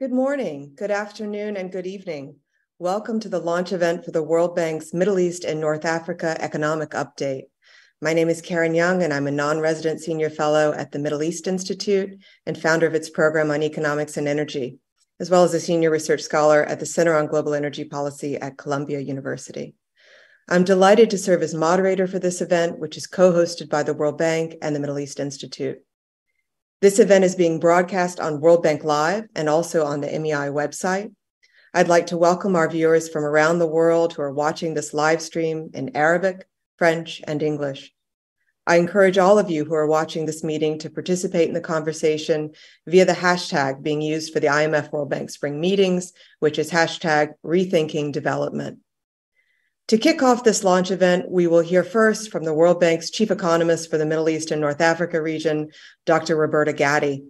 Good morning, good afternoon, and good evening. Welcome to the launch event for the World Bank's Middle East and North Africa Economic Update. My name is Karen Young, and I'm a non resident senior fellow at the Middle East Institute and founder of its program on economics and energy, as well as a senior research scholar at the Center on Global Energy Policy at Columbia University. I'm delighted to serve as moderator for this event, which is co hosted by the World Bank and the Middle East Institute. This event is being broadcast on World Bank Live and also on the MEI website. I'd like to welcome our viewers from around the world who are watching this live stream in Arabic, French, and English. I encourage all of you who are watching this meeting to participate in the conversation via the hashtag being used for the IMF World Bank Spring meetings, which is hashtag rethinking development. To kick off this launch event, we will hear first from the World Bank's chief economist for the Middle East and North Africa region, Dr. Roberta Gatti.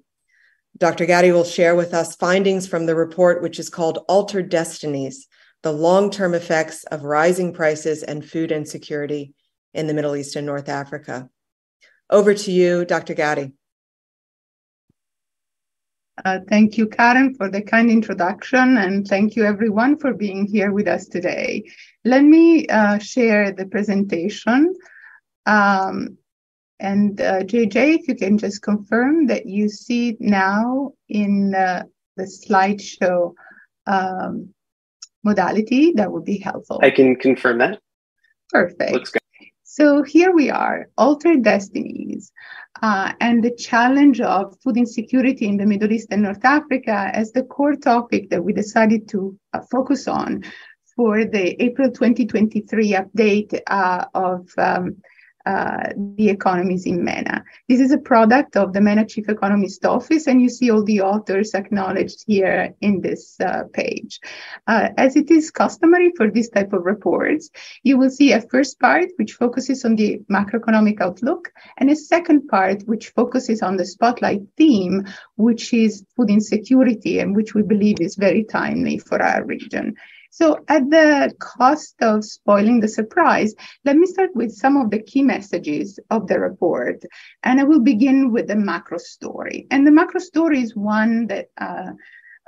Dr. Gatti will share with us findings from the report, which is called Altered Destinies The Long Term Effects of Rising Prices and Food Insecurity in the Middle East and North Africa. Over to you, Dr. Gatti. Uh, thank you, Karen, for the kind introduction, and thank you, everyone, for being here with us today. Let me uh, share the presentation. Um, and uh, JJ, if you can just confirm that you see now in uh, the slideshow um, modality, that would be helpful. I can confirm that. Perfect. Looks good. So here we are, altered destinies, uh, and the challenge of food insecurity in the Middle East and North Africa as the core topic that we decided to uh, focus on for the April 2023 update uh, of um, uh, the economies in MENA. This is a product of the MENA Chief Economist Office, and you see all the authors acknowledged here in this uh, page. Uh, as it is customary for this type of reports, you will see a first part which focuses on the macroeconomic outlook, and a second part which focuses on the spotlight theme, which is food insecurity, and which we believe is very timely for our region. So, at the cost of spoiling the surprise, let me start with some of the key messages of the report. And I will begin with the macro story. And the macro story is one that uh,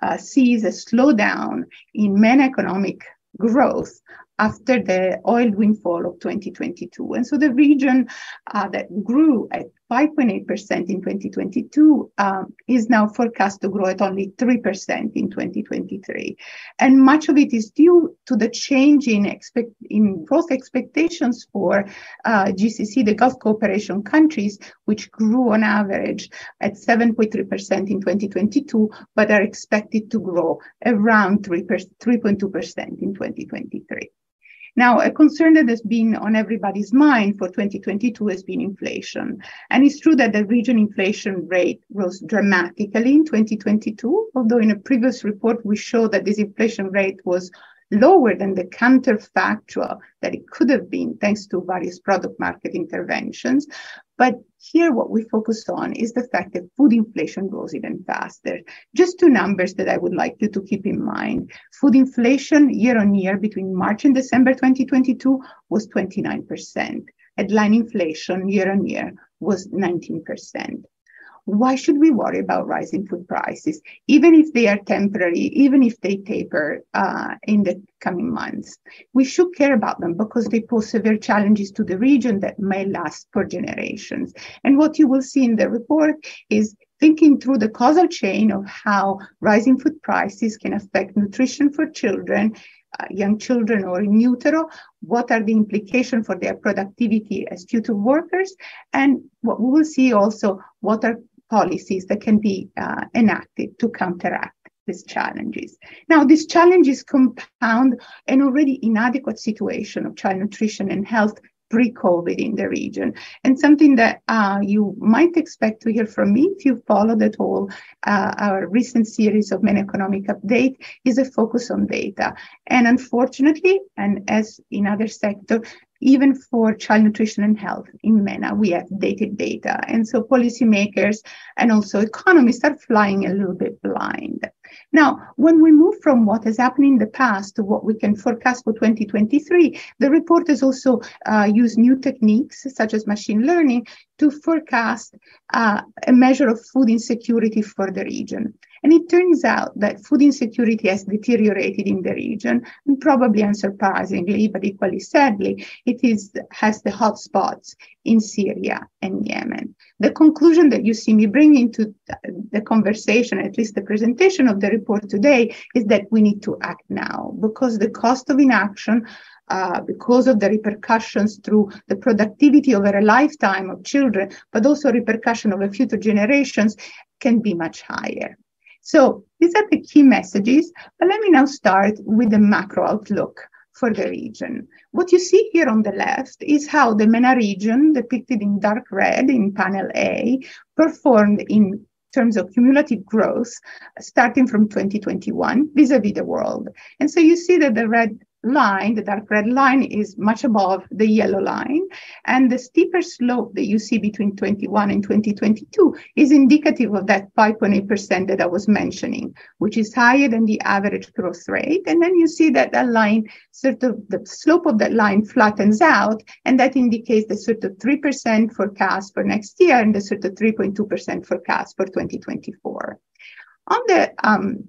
uh, sees a slowdown in MENA economic growth after the oil windfall of 2022. And so the region uh, that grew at 5.8% in 2022 um, is now forecast to grow at only 3% in 2023. And much of it is due to the change in, expect, in growth expectations for uh, GCC, the Gulf cooperation countries, which grew on average at 7.3% in 2022, but are expected to grow around 3.2% in 2023. Now, a concern that has been on everybody's mind for 2022 has been inflation. And it's true that the region inflation rate rose dramatically in 2022, although in a previous report we showed that this inflation rate was lower than the counterfactual that it could have been thanks to various product market interventions. But here, what we focus on is the fact that food inflation grows even faster. Just two numbers that I would like you to keep in mind. Food inflation year on year between March and December 2022 was 29%. Headline inflation year on year was 19% why should we worry about rising food prices, even if they are temporary, even if they taper uh, in the coming months? We should care about them because they pose severe challenges to the region that may last for generations. And what you will see in the report is thinking through the causal chain of how rising food prices can affect nutrition for children uh, young children or in utero, what are the implications for their productivity as future workers, and what we will see also what are policies that can be uh, enacted to counteract these challenges. Now, these challenges compound an already inadequate situation of child nutrition and health pre-COVID in the region. And something that uh, you might expect to hear from me if you followed at all uh, our recent series of MENA Economic Update is a focus on data. And unfortunately, and as in other sectors, even for child nutrition and health in MENA, we have dated data. And so policymakers and also economists are flying a little bit blind. Now, when we move from what has happened in the past to what we can forecast for 2023, the report has also uh, used new techniques such as machine learning to forecast uh, a measure of food insecurity for the region. And it turns out that food insecurity has deteriorated in the region, and probably unsurprisingly, but equally sadly, it is has the hotspots in Syria and Yemen. The conclusion that you see me bring into the conversation, at least the presentation of the report today, is that we need to act now because the cost of inaction uh, because of the repercussions through the productivity over a lifetime of children, but also repercussion over future generations can be much higher. So these are the key messages, but let me now start with the macro outlook for the region. What you see here on the left is how the MENA region, depicted in dark red in panel A, performed in terms of cumulative growth starting from 2021 vis-a-vis the world. And so you see that the red line, the dark red line, is much above the yellow line. And the steeper slope that you see between 21 and 2022 is indicative of that 5.8% that I was mentioning, which is higher than the average growth rate. And then you see that that line, sort of the slope of that line flattens out, and that indicates the sort of 3% forecast for next year and the sort of 3.2% forecast for 2024. On the um,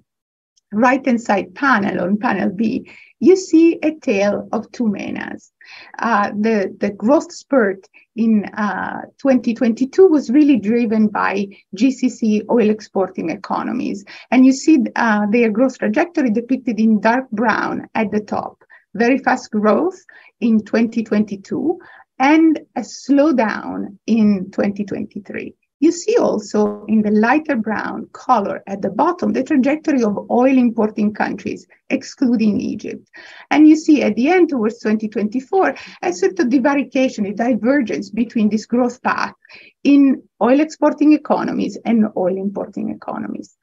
right hand side panel on panel B, you see a tale of two MENAs. Uh, the, the growth spurt in uh, 2022 was really driven by GCC oil exporting economies. And you see uh, their growth trajectory depicted in dark brown at the top. Very fast growth in 2022 and a slowdown in 2023. You see also in the lighter brown color at the bottom the trajectory of oil importing countries, excluding Egypt. And you see at the end, towards 2024, a sort of divarication, a divergence between this growth path in oil exporting economies and oil importing economies.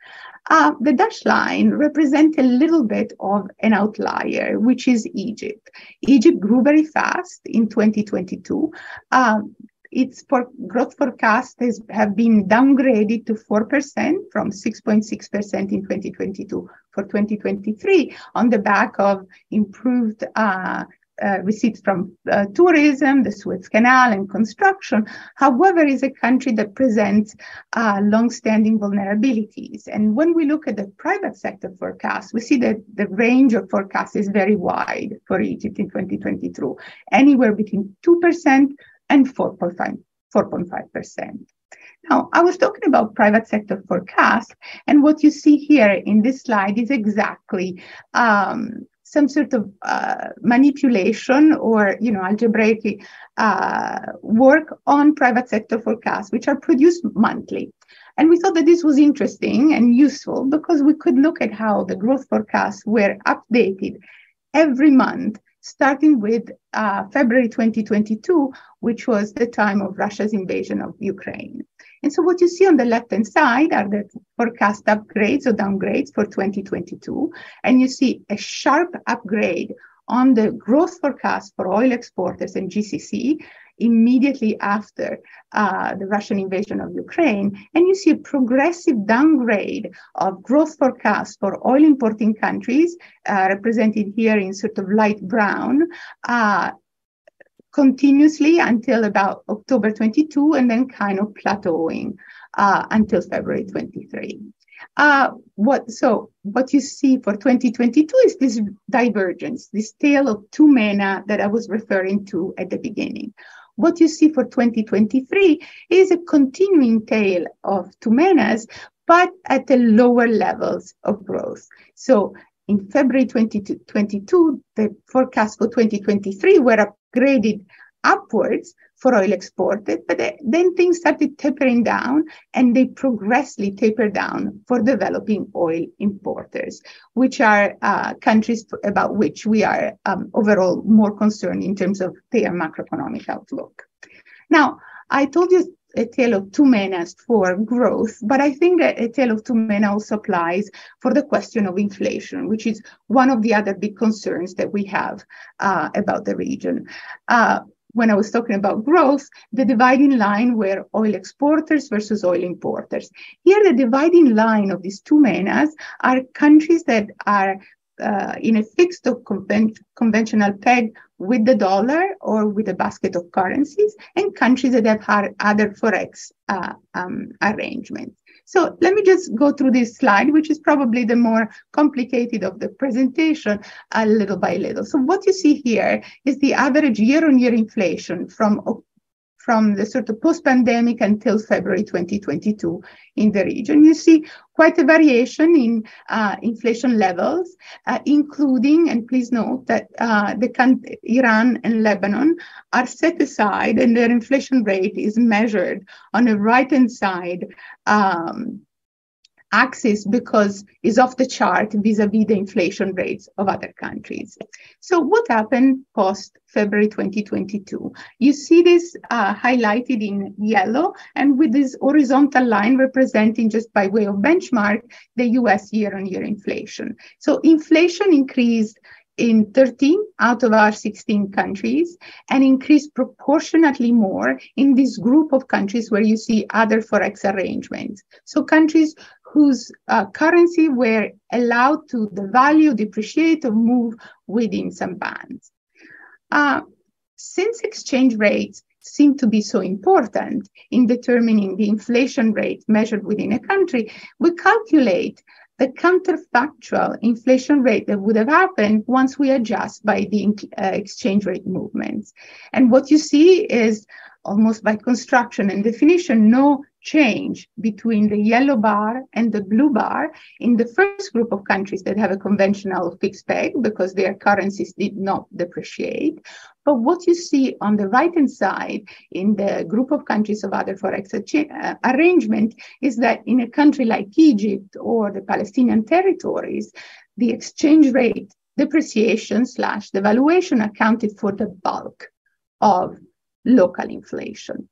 Uh, the dashed line represents a little bit of an outlier, which is Egypt. Egypt grew very fast in 2022. Um, its for growth forecast has have been downgraded to 4% from 6.6% in 2022 for 2023 on the back of improved uh, uh, receipts from uh, tourism, the Suez Canal, and construction. However, is a country that presents uh, long-standing vulnerabilities. And when we look at the private sector forecast, we see that the range of forecasts is very wide for Egypt in 2022, anywhere between 2% and 4.5%. Now, I was talking about private sector forecast, and what you see here in this slide is exactly um, some sort of uh, manipulation or you know algebraic uh, work on private sector forecasts, which are produced monthly. And we thought that this was interesting and useful because we could look at how the growth forecasts were updated every month starting with uh, February 2022, which was the time of Russia's invasion of Ukraine. And so what you see on the left-hand side are the forecast upgrades or downgrades for 2022. And you see a sharp upgrade on the growth forecast for oil exporters and GCC immediately after uh, the Russian invasion of Ukraine. And you see a progressive downgrade of growth forecasts for oil importing countries, uh, represented here in sort of light brown, uh, continuously until about October 22, and then kind of plateauing uh, until February 23. Uh, what so what you see for 2022 is this divergence, this tale of two MENA that I was referring to at the beginning. What you see for 2023 is a continuing tale of two MENAs, but at the lower levels of growth. So in February 2022, the forecast for 2023 were upgraded upwards for oil exported, but then things started tapering down and they progressively taper down for developing oil importers, which are uh, countries about which we are um, overall more concerned in terms of their macroeconomic outlook. Now, I told you a tale of two menas for growth, but I think that a tale of two mena also applies for the question of inflation, which is one of the other big concerns that we have uh, about the region. Uh, when I was talking about growth, the dividing line were oil exporters versus oil importers. Here, the dividing line of these two MENAs are countries that are uh, in a fixed or conven- conventional peg with the dollar or with a basket of currencies, and countries that have had other forex uh, um, arrangements. So let me just go through this slide, which is probably the more complicated of the presentation, a little by little. So what you see here is the average year-on-year inflation from from the sort of post-pandemic until February 2022 in the region. You see quite a variation in uh, inflation levels, uh, including, and please note that uh, the Iran and Lebanon are set aside and their inflation rate is measured on the right-hand side um, axis because it's off the chart vis-a-vis the inflation rates of other countries. So what happened post February 2022? You see this uh, highlighted in yellow and with this horizontal line representing just by way of benchmark, the US year-on-year inflation. So inflation increased in 13 out of our 16 countries and increased proportionately more in this group of countries where you see other forex arrangements. So countries whose uh, currency were allowed to devalue, depreciate or move within some bands. Uh, since exchange rates seem to be so important in determining the inflation rate measured within a country, we calculate the counterfactual inflation rate that would have happened once we adjust by the uh, exchange rate movements. And what you see is almost by construction and definition, no change between the yellow bar and the blue bar in the first group of countries that have a conventional fixed peg because their currencies did not depreciate. But what you see on the right hand side in the group of countries of other forex uh, arrangement is that in a country like Egypt or the Palestinian territories, the exchange rate depreciation slash devaluation accounted for the bulk of local inflation.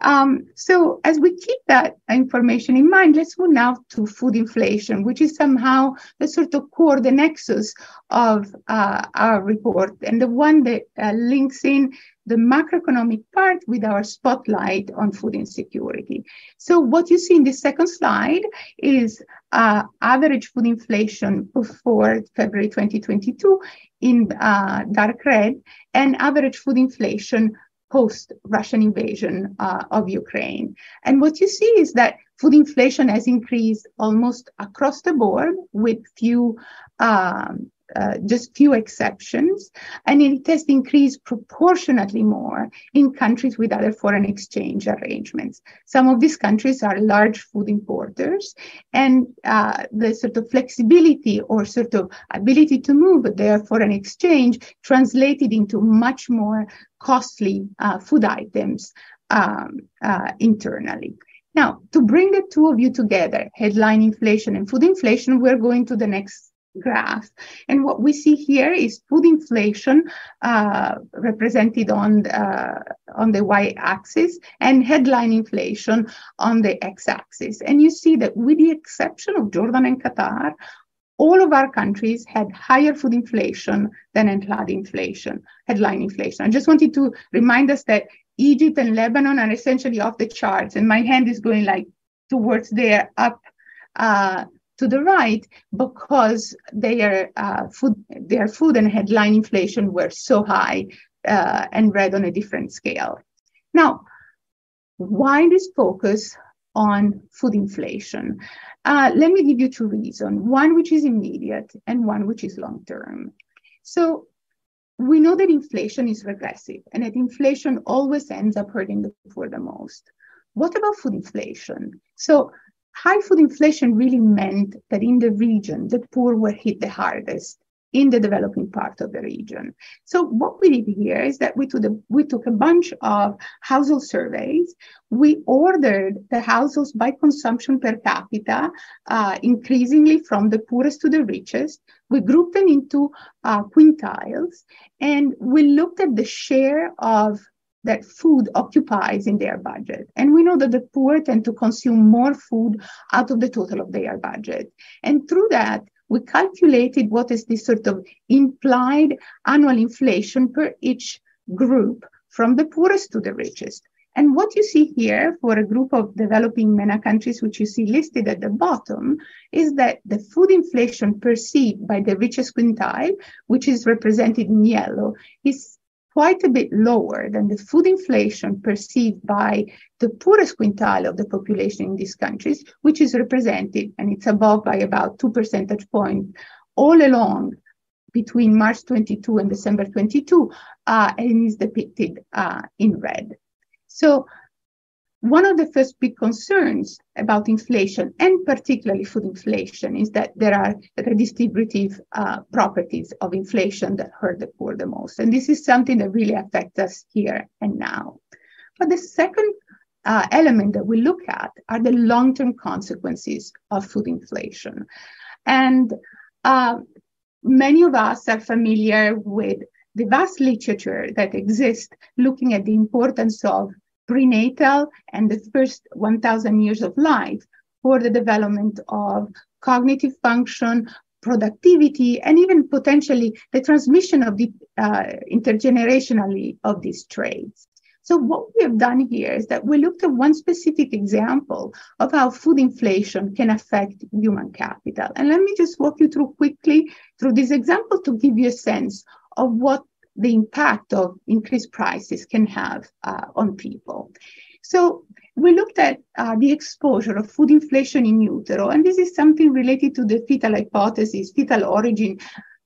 Um, so as we keep that information in mind, let's move now to food inflation, which is somehow the sort of core, the nexus of uh, our report, and the one that uh, links in the macroeconomic part with our spotlight on food insecurity. So what you see in the second slide is uh, average food inflation before February 2022 in uh, dark red, and average food inflation post Russian invasion uh, of Ukraine. And what you see is that food inflation has increased almost across the board with few um, uh, just few exceptions, and it has increased proportionately more in countries with other foreign exchange arrangements. Some of these countries are large food importers, and uh, the sort of flexibility or sort of ability to move their foreign exchange translated into much more costly uh, food items um, uh, internally. Now, to bring the two of you together, headline inflation and food inflation, we're going to the next graph. And what we see here is food inflation uh, represented on, uh, on the y-axis and headline inflation on the x-axis. And you see that with the exception of Jordan and Qatar, all of our countries had higher food inflation than headline inflation, headline inflation. I just wanted to remind us that Egypt and Lebanon are essentially off the charts, and my hand is going like towards there up uh, to the right because their uh, food, their food and headline inflation were so high uh, and read on a different scale. Now, why this focus on food inflation? Uh, let me give you two reasons: one which is immediate and one which is long term. So. We know that inflation is regressive and that inflation always ends up hurting the poor the most. What about food inflation? So high food inflation really meant that in the region, the poor were hit the hardest in the developing part of the region. So what we did here is that we took, a, we took a bunch of household surveys. We ordered the households by consumption per capita, uh, increasingly from the poorest to the richest. We grouped them into uh, quintiles, and we looked at the share of that food occupies in their budget. And we know that the poor tend to consume more food out of the total of their budget. And through that, we calculated what is the sort of implied annual inflation per each group from the poorest to the richest. And what you see here for a group of developing MENA countries, which you see listed at the bottom, is that the food inflation perceived by the richest quintile, which is represented in yellow, is quite a bit lower than the food inflation perceived by the poorest quintile of the population in these countries, which is represented, and it's above by about two percentage points all along between March 22 and December 22, uh, and is depicted uh, in red. So one of the first big concerns about inflation, and particularly food inflation, is that there are redistributive uh, properties of inflation that hurt the poor the most. And this is something that really affects us here and now. But the second uh, element that we look at are the long term consequences of food inflation. And uh, many of us are familiar with the vast literature that exists looking at the importance of prenatal and the first 1000 years of life for the development of cognitive function, productivity, and even potentially the transmission of the uh, intergenerationally of these traits. So what we have done here is that we looked at one specific example of how food inflation can affect human capital. And let me just walk you through quickly through this example to give you a sense of what the impact of increased prices can have uh, on people. So we looked at uh, the exposure of food inflation in utero, and this is something related to the fetal hypothesis, fetal origin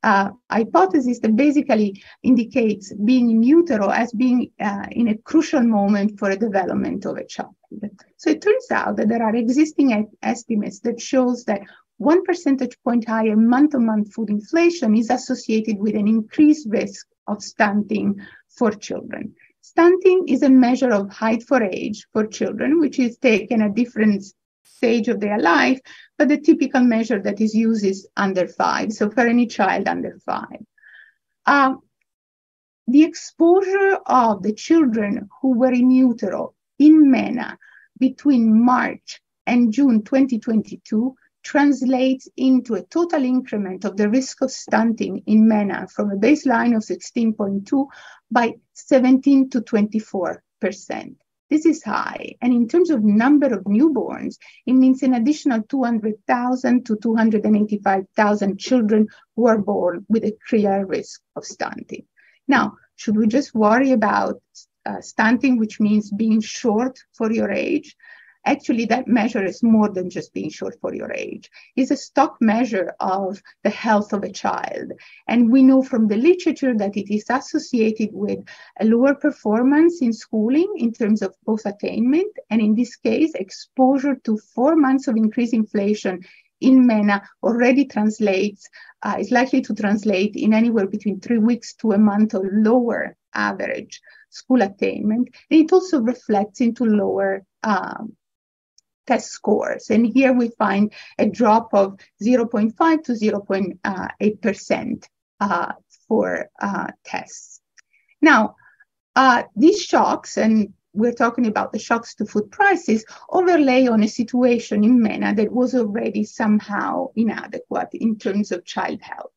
uh, hypothesis that basically indicates being in utero as being uh, in a crucial moment for the development of a child. So it turns out that there are existing estimates that shows that one percentage point higher month-on-month food inflation is associated with an increased risk of stunting for children. Stunting is a measure of height for age for children, which is taken at different stage of their life, but the typical measure that is used is under five. So for any child under five. Uh, the exposure of the children who were in utero in MENA between March and June 2022 translates into a total increment of the risk of stunting in MENA from a baseline of 16.2 by 17 to 24 percent. This is high. And in terms of number of newborns, it means an additional 200,000 to 285,000 children who are born with a clear risk of stunting. Now, should we just worry about uh, stunting, which means being short for your age? Actually that measure is more than just being short for your age it's a stock measure of the health of a child and we know from the literature that it is associated with a lower performance in schooling in terms of both attainment and in this case exposure to four months of increased inflation in MENA already translates, uh, is likely to translate in anywhere between three weeks to a month or lower average school attainment. And it also reflects into lower um, test scores. And here we find a drop of 0.5 to 0.8% uh, for uh, tests. Now, uh, these shocks, and we're talking about the shocks to food prices, overlay on a situation in MENA that was already somehow inadequate in terms of child health.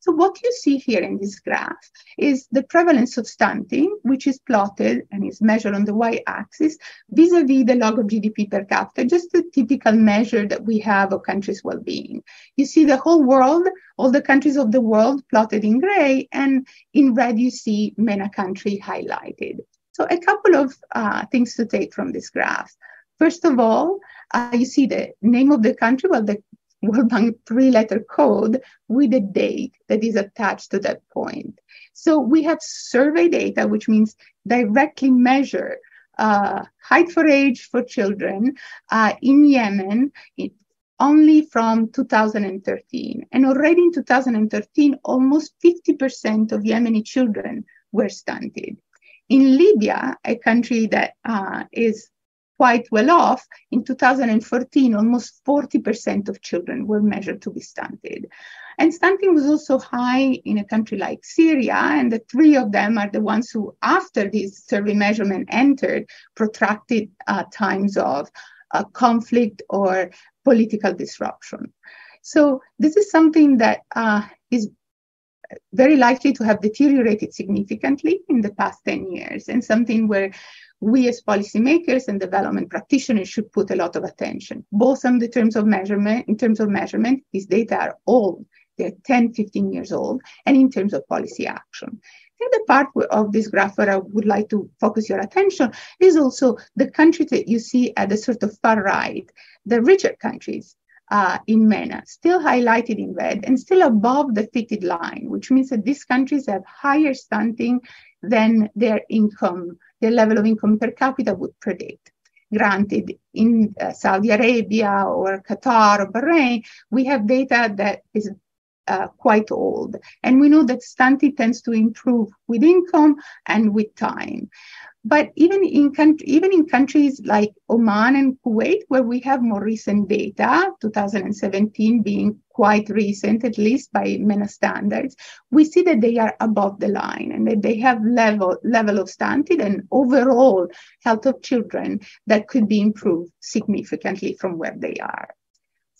So what you see here in this graph is the prevalence of stunting, which is plotted and is measured on the y-axis vis-a-vis the log of GDP per capita, just a typical measure that we have of countries' well-being. You see the whole world, all the countries of the world plotted in gray, and in red you see MENA country highlighted. So a couple of uh, things to take from this graph. First of all, uh, you see the name of the country, well, the World Bank three letter code with a date that is attached to that point. So we have survey data, which means directly measure uh, height for age for children uh, in Yemen it, only from 2013. And already in 2013, almost 50% of Yemeni children were stunted. In Libya, a country that uh, is quite well off, in 2014, almost 40% of children were measured to be stunted. And stunting was also high in a country like Syria, and the three of them are the ones who, after this survey measurement entered, protracted uh, times of uh, conflict or political disruption. So this is something that uh, is very likely to have deteriorated significantly in the past 10 years and something where we as policymakers and development practitioners should put a lot of attention, both on the terms of measurement, in terms of measurement, these data are old, they're 10, 15 years old, and in terms of policy action. The other part of this graph where I would like to focus your attention is also the countries that you see at the sort of far right, the richer countries uh, in MENA, still highlighted in red and still above the fitted line, which means that these countries have higher stunting than their income, their level of income per capita would predict. Granted, in uh, Saudi Arabia or Qatar or Bahrain, we have data that is uh, quite old. And we know that stunting tends to improve with income and with time. But even in, even in countries like Oman and Kuwait, where we have more recent data, 2017 being quite recent, at least by MENA standards, we see that they are above the line and that they have level, level of stunted and overall health of children that could be improved significantly from where they are.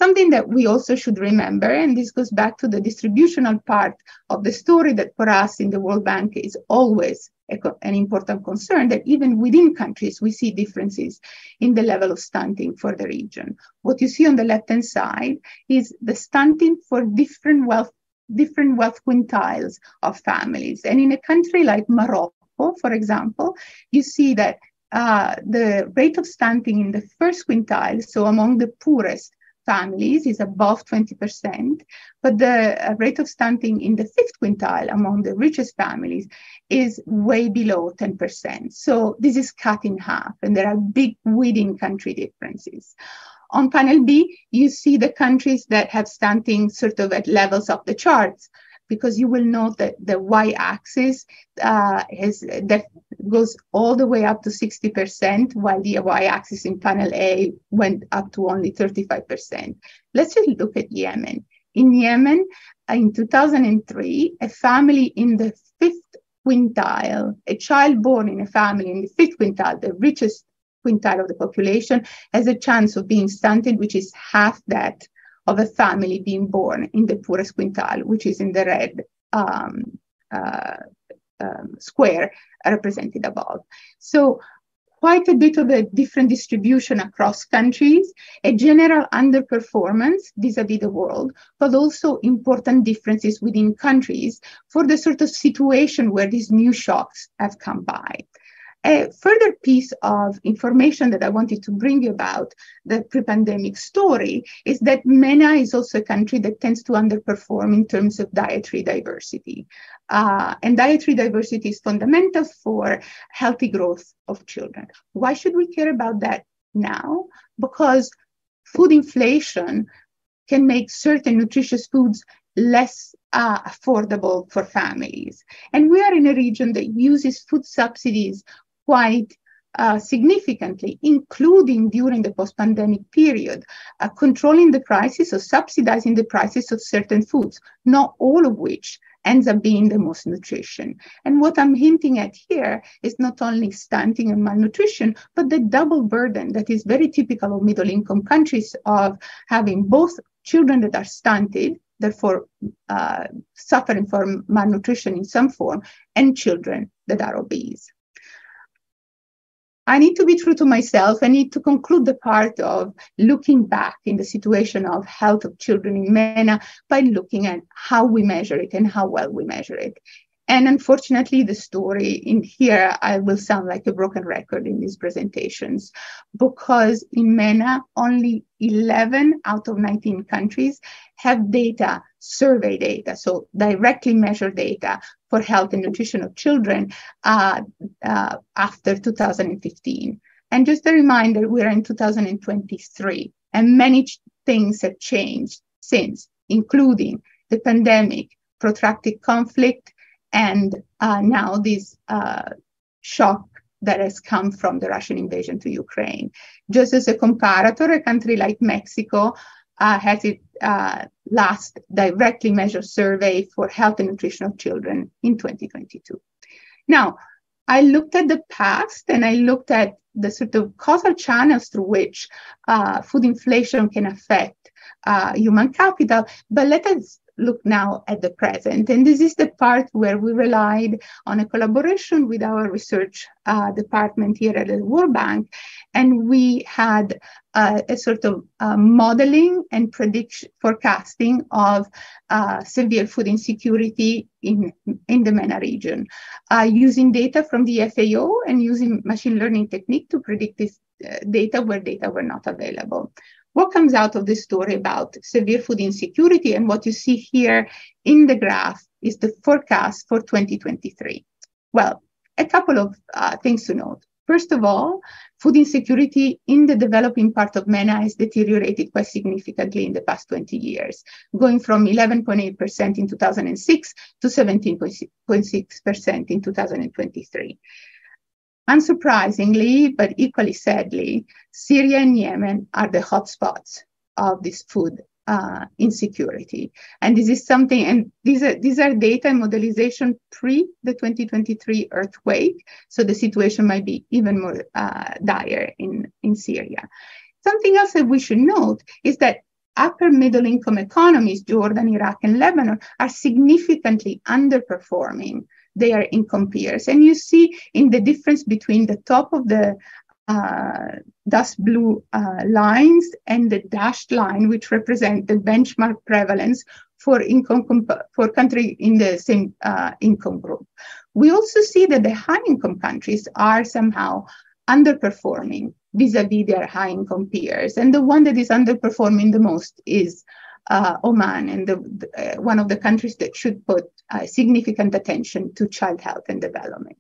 Something that we also should remember, and this goes back to the distributional part of the story that for us in the World Bank is always an important concern, that even within countries, we see differences in the level of stunting for the region. What you see on the left-hand side is the stunting for different wealth, different wealth quintiles of families. And in a country like Morocco, for example, you see that uh, the rate of stunting in the first quintile, so among the poorest families is above 20%, but the uh, rate of stunting in the fifth quintile among the richest families is way below 10%. So this is cut in half, and there are big within country differences. On panel B, you see the countries that have stunting sort of at levels of the charts because you will note that the y-axis uh, that goes all the way up to 60%, while the y-axis in panel A went up to only 35%. Let's just look at Yemen. In Yemen, in 2003, a family in the fifth quintile, a child born in a family in the fifth quintile, the richest quintile of the population, has a chance of being stunted, which is half that of a family being born in the poorest quintile, which is in the red um, uh, um, square represented above. So quite a bit of a different distribution across countries, a general underperformance vis-a-vis the world, but also important differences within countries for the sort of situation where these new shocks have come by. A further piece of information that I wanted to bring you about the pre-pandemic story is that MENA is also a country that tends to underperform in terms of dietary diversity. Uh, and dietary diversity is fundamental for healthy growth of children. Why should we care about that now? Because food inflation can make certain nutritious foods less uh, affordable for families. And we are in a region that uses food subsidies quite uh, significantly, including during the post pandemic period, uh, controlling the prices or subsidizing the prices of certain foods, not all of which ends up being the most nutrition. And what I'm hinting at here is not only stunting and malnutrition, but the double burden that is very typical of middle income countries of having both children that are stunted therefore uh, suffering from malnutrition in some form, and children that are obese. I need to be true to myself. I need to conclude the part of looking back in the situation of health of children in MENA by looking at how we measure it and how well we measure it. And unfortunately, the story in here, I will sound like a broken record in these presentations because in MENA, only 11 out of 19 countries have data, survey data, so directly measured data for health and nutrition of children uh, uh, after 2015. And just a reminder, we're in 2023 and many things have changed since, including the pandemic, protracted conflict, and uh, now this uh, shock that has come from the Russian invasion to Ukraine. Just as a comparator, a country like Mexico uh, has its uh, last directly measured survey for health and nutrition of children in 2022. Now, I looked at the past and I looked at the sort of causal channels through which uh, food inflation can affect uh, human capital, but let us look now at the present. And this is the part where we relied on a collaboration with our research uh, department here at the World Bank. And we had uh, a sort of uh, modeling and prediction forecasting of uh, severe food insecurity in, in the MENA region, uh, using data from the FAO and using machine learning technique to predict this uh, data where data were not available what comes out of this story about severe food insecurity and what you see here in the graph is the forecast for 2023. Well, a couple of uh, things to note. First of all, food insecurity in the developing part of MENA has deteriorated quite significantly in the past 20 years, going from 11.8% in 2006 to 17.6% in 2023. Unsurprisingly, but equally sadly, Syria and Yemen are the hotspots of this food uh, insecurity. And this is something, and these are, these are data and modelization pre the 2023 earthquake. So the situation might be even more uh, dire in, in Syria. Something else that we should note is that upper middle income economies, Jordan, Iraq, and Lebanon, are significantly underperforming their income peers. And you see in the difference between the top of the uh, dust blue uh, lines and the dashed line, which represent the benchmark prevalence for income comp- for country in the same uh, income group. We also see that the high income countries are somehow underperforming vis-a-vis their high income peers, and the one that is underperforming the most is uh, Oman and the, the, uh, one of the countries that should put uh, significant attention to child health and development.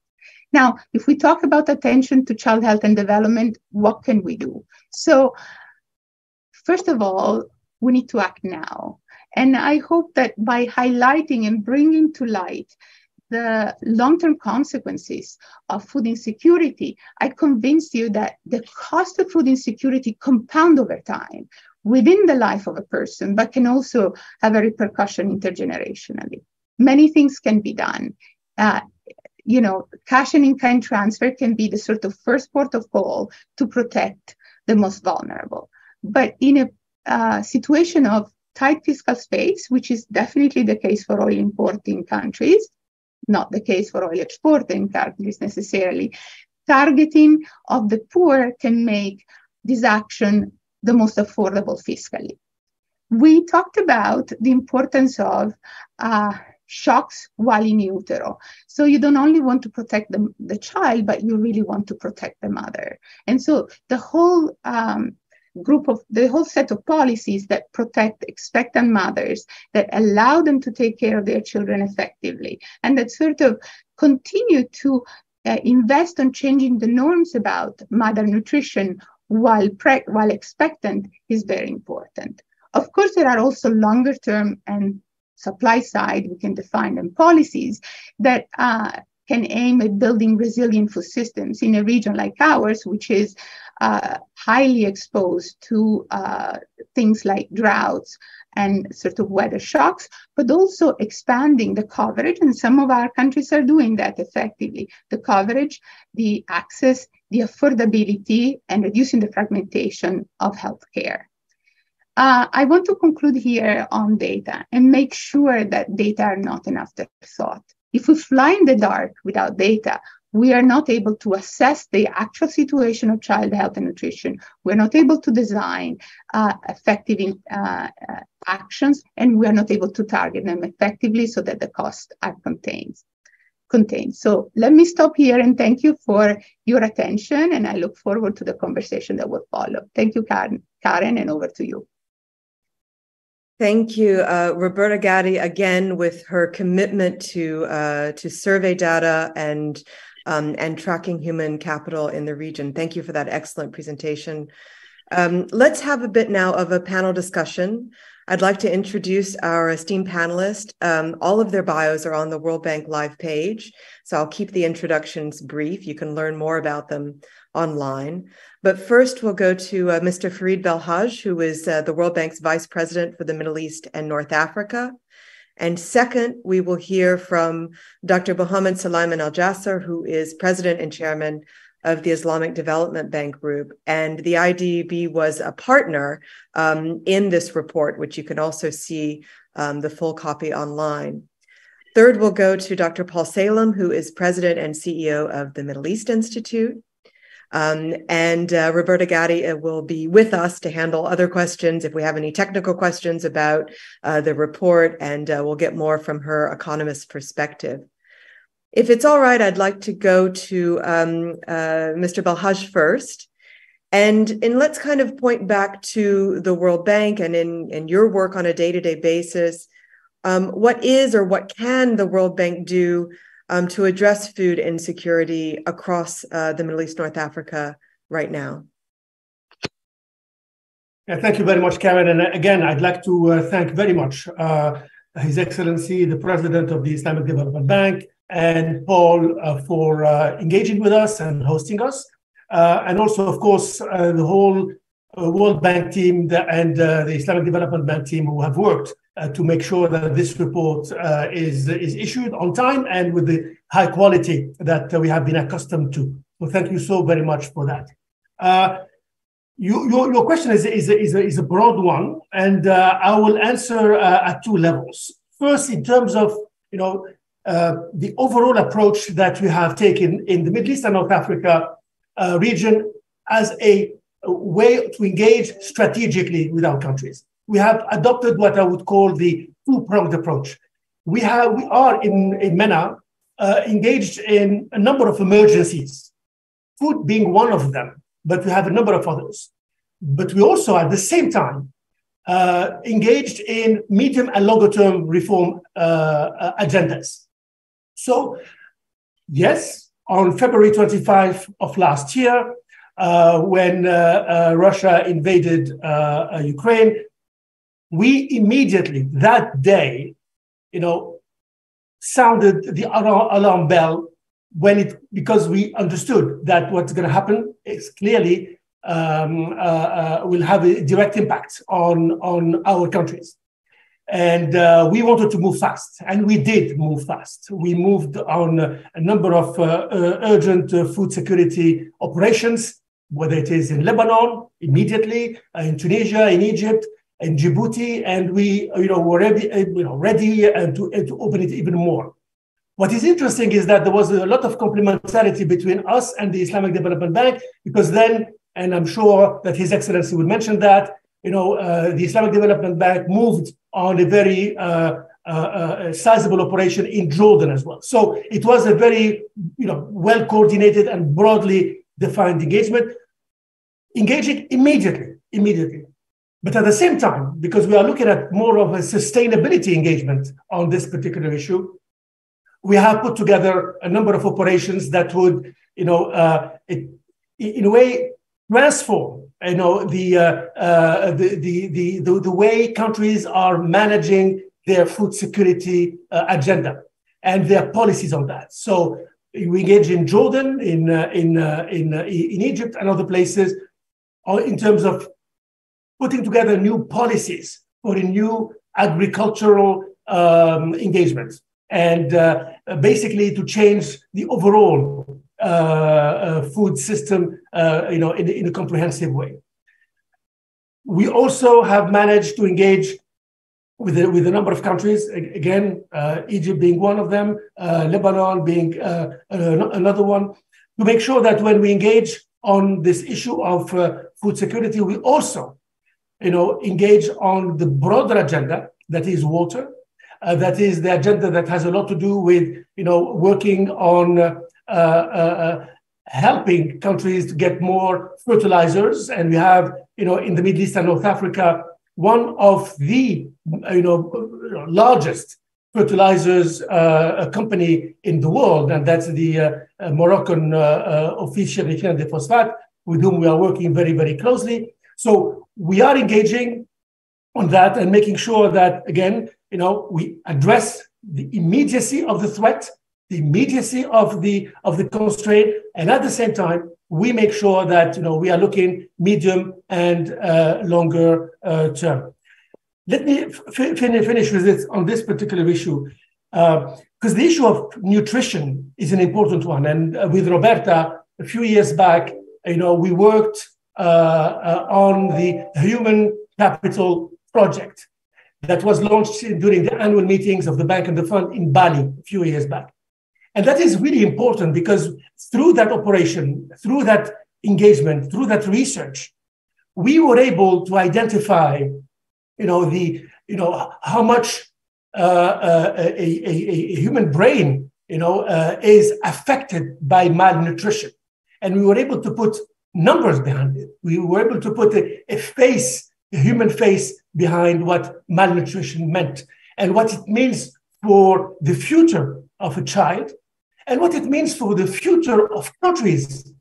Now, if we talk about attention to child health and development, what can we do? So, first of all, we need to act now. And I hope that by highlighting and bringing to light the long term consequences of food insecurity, I convince you that the cost of food insecurity compound over time within the life of a person, but can also have a repercussion intergenerationally. Many things can be done. Uh, you know, cash and in-kind transfer can be the sort of first port of call to protect the most vulnerable. But in a uh, situation of tight fiscal space, which is definitely the case for oil importing countries, not the case for oil exporting countries necessarily, targeting of the poor can make this action the most affordable fiscally. We talked about the importance of uh, shocks while in utero. So you don't only want to protect the, the child, but you really want to protect the mother. And so the whole um, group of the whole set of policies that protect expectant mothers, that allow them to take care of their children effectively, and that sort of continue to uh, invest on changing the norms about mother nutrition while, pre- while expectant is very important. Of course, there are also longer term and supply side, we can define them policies that uh, can aim at building resilient food systems in a region like ours, which is uh, highly exposed to uh, things like droughts and sort of weather shocks, but also expanding the coverage. And some of our countries are doing that effectively the coverage, the access, the affordability, and reducing the fragmentation of healthcare. Uh, I want to conclude here on data and make sure that data are not an afterthought. If we fly in the dark without data, we are not able to assess the actual situation of child health and nutrition. We're not able to design uh, effective uh, uh, actions, and we are not able to target them effectively so that the costs are contained. Contained. So let me stop here and thank you for your attention, and I look forward to the conversation that will follow. Thank you, Karen, Karen and over to you. Thank you, uh, Roberta Gatti, again with her commitment to uh, to survey data and um, and tracking human capital in the region. Thank you for that excellent presentation. Um, let's have a bit now of a panel discussion. I'd like to introduce our esteemed panelists. Um, all of their bios are on the World Bank Live page, so I'll keep the introductions brief. You can learn more about them online. But first, we'll go to uh, Mr. Ferid Belhaj, who is uh, the World Bank's Vice President for the Middle East and North Africa. And second, we will hear from Dr. Muhammad Sulaiman Al Jasser, who is President and Chairman of the Islamic Development Bank Group. And the IDB was a partner um, in this report, which you can also see um, the full copy online. Third, we'll go to Dr. Paul Salem, who is president and CEO of the Middle East Institute. Um, and uh, Roberta Gatti uh, will be with us to handle other questions if we have any technical questions about uh, the report, and uh, we'll get more from her economist perspective. If it's all right, I'd like to go to um, uh, Mr. Belhaj first. And, and let's kind of point back to the World Bank and in, in your work on a day to day basis. Um, what is or what can the World Bank do um, to address food insecurity across uh, the Middle East, North Africa right now? Yeah, thank you very much, Karen. And uh, again, I'd like to uh, thank very much uh, His Excellency, the President of the Islamic Development Bank, and Paul uh, for uh, engaging with us and hosting us. and also, of course, the whole World Bank team and the Islamic Development Bank team who have worked uh, to make sure that this report uh, is, is issued on time and with the high quality that uh, we have been accustomed to. So thank you so very much for that. Uh, you, your, your question is, is, is, is a broad one, and uh, I will answer at two levels. First, in terms of you know the overall approach that we have taken in the Middle East and North Africa region as a way to engage strategically with our countries we have adopted what I would call the two-pronged approach. We have we are in, in MENA uh, engaged in a number of emergencies, food being one of them, but we have a number of others. But we also, at the same time, uh, engaged in medium and longer term reform uh, uh agendas. So, yes, on February 25 of last year, uh, when uh, Russia invaded Ukraine, we immediately that day, you know, sounded the alarm bell when it because we understood that what's going to happen is clearly um, uh, uh, will have a direct impact on on our countries, and uh, we wanted to move fast, and we did move fast. We moved on a number of uh, uh, urgent uh, food security operations, whether it is in Lebanon immediately, in Tunisia, in Egypt, in Djibouti, and we, you know, were ready, uh, you know, ready uh, to, uh, to open it even more. What is interesting is that there was a lot of complementarity between us and the Islamic Development Bank, because then, and I'm sure that His Excellency would mention that, you know, uh, the Islamic Development Bank moved on a very uh, uh, sizable operation in Jordan as well. So it was a very, you know, well coordinated and broadly defined engagement, engaging immediately, immediately. But at the same time, because we are looking at more of a sustainability engagement on this particular issue, we have put together a number of operations that would, you know, uh, it, in a way, transform, you know, the, uh, uh, the, the, the, the, the, way countries are managing their food security uh, agenda and their policies on that. So we engage in Jordan, in, uh, in, uh, in, in Egypt, and other places in terms of putting together new policies for a new agricultural um, engagement and uh, basically to change the overall uh, uh, food system uh, you know, in, in, a comprehensive way. We also have managed to engage with a, with a number of countries, again, uh, Egypt being one of them, uh, Lebanon being another one, to make sure that when we engage on this issue of food security, we also you know, engage on the broader agenda that is water, uh, that is the agenda that has a lot to do with, you know, working on uh, uh, uh, helping countries to get more fertilizers. And we have, you know, in the Middle East and North Africa, one of the, you know, largest fertilizers uh, company in the world, and that's the uh, Moroccan Office Chérifien des Phosphates, with whom we are working very, very closely. So we are engaging on that and making sure that, again, you know, we address the immediacy of the threat, the immediacy of the of the constraint, and at the same time, we make sure that you know we are looking medium and uh, longer uh, term. Let me f- finish with this on this particular issue, because uh, the issue of nutrition is an important one, and uh, with Roberta, a few years back, you know, we worked on the Human Capital Project that was launched during the annual meetings of the bank and the fund in Bali a few years back. And that is really important because through that operation, through that engagement, through that research, we were able to identify, you know, the, you know, how much uh, uh, a, a, a, human brain, you know, uh, is affected by malnutrition. And we were able to put numbers behind it. We were able to put a, a face, a human face behind what malnutrition meant and what it means for the future of a child and what it means for the future of countries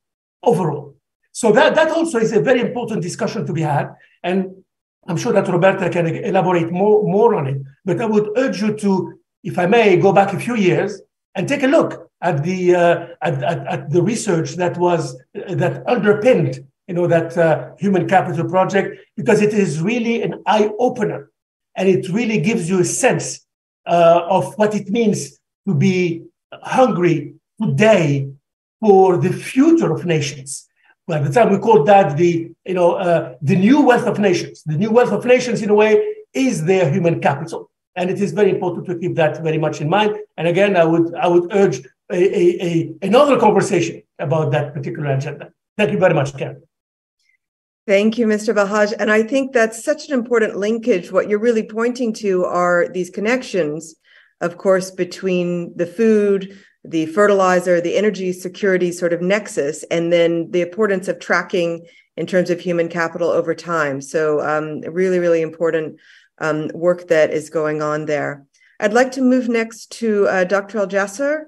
overall. So that, that also is a very important discussion to be had. And I'm sure that Roberta can elaborate more, more on it. But I would urge you to, if I may, go back a few years and take a look at the uh, at, at, at, the research that was that underpinned you know that uh, human capital project because it is really an eye opener and it really gives you a sense uh, of what it means to be hungry today for the future of nations. Well, at the time we called that the, you know, uh, the new wealth of nations. The new wealth of nations, in a way, is their human capital, and it is very important to keep that very much in mind. And again, I would I would urge a, a, a another conversation about that particular agenda. Thank you very much, Karen. Thank you, Mr. Belhaj. And I think that's such an important linkage. What you're really pointing to are these connections of course, between the food, the fertilizer, the energy security sort of nexus, and then the importance of tracking in terms of human capital over time. So, um, really, really important um, work that is going on there. I'd like to move next to uh, Dr. Al Jasser.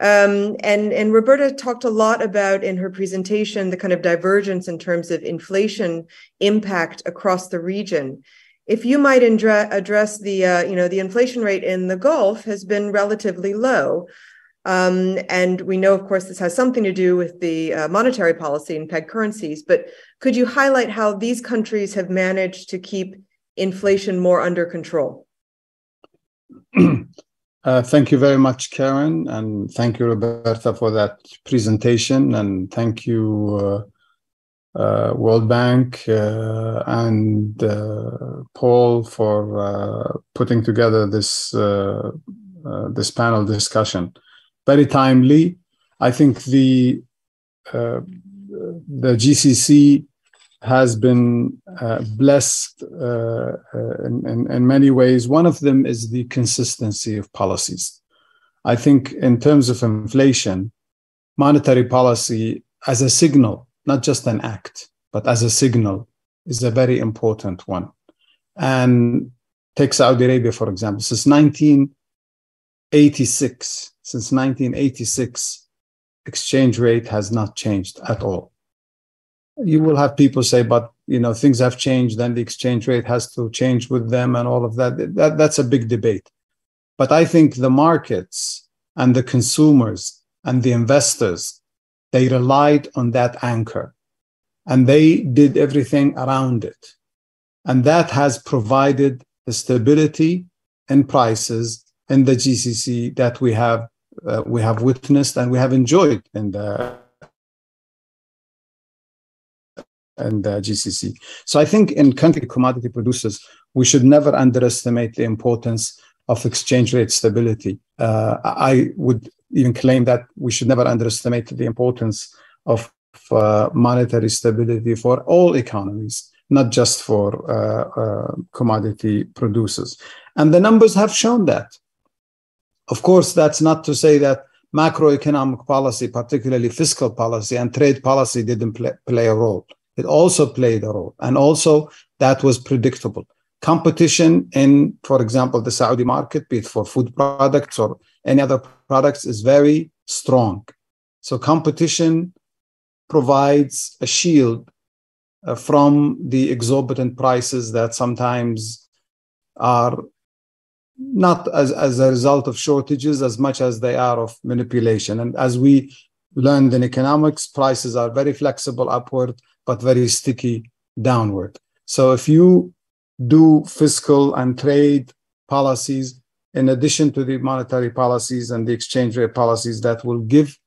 Um, and, and Roberta talked a lot about in her presentation the kind of divergence in terms of inflation impact across the region if you might address the uh, you know the inflation rate in the Gulf has been relatively low, um, and we know of course this has something to do with the uh, monetary policy and peg currencies. But could you highlight how these countries have managed to keep inflation more under control? Uh, thank you very much, Karen, and thank you, Roberta, for that presentation, and thank you, uh, uh, World Bank uh, and uh, Paul for putting together this this panel discussion. Very timely. I think the the GCC has been uh, blessed uh, in, in, in, many ways. One of them is the consistency of policies. I think, in terms of inflation, monetary policy as a signal not just an act, but as a signal, is a very important one. And take Saudi Arabia, for example, since 1986, since 1986, exchange rate has not changed at all. You will have people say, but you know, things have changed, then the exchange rate has to change with them and all of that. that that's a big debate. But I think the markets and the consumers and the investors they relied on that anchor and they did everything around it. And that has provided the stability in prices in the GCC that we have uh, we have witnessed and we have enjoyed in the and the GCC. So I think in country commodity producers, we should never underestimate the importance of exchange rate stability. Uh, I would even claim that we should never underestimate the importance of uh, monetary stability for all economies, not just for uh, uh, commodity producers. And the numbers have shown that. Of course, that's not to say that macroeconomic policy, particularly fiscal policy and trade policy, didn't play, play a role. It also played a role. And also, that was predictable competition in, for example, the Saudi market, be it for food products or any other products, is very strong. So competition provides a shield uh, from the exorbitant prices that sometimes are not as, as a result of shortages as much as they are of manipulation. And as we learned in economics, prices are very flexible upward, but very sticky downward. So if you do fiscal and trade policies in addition to the monetary policies and the exchange rate policies that will give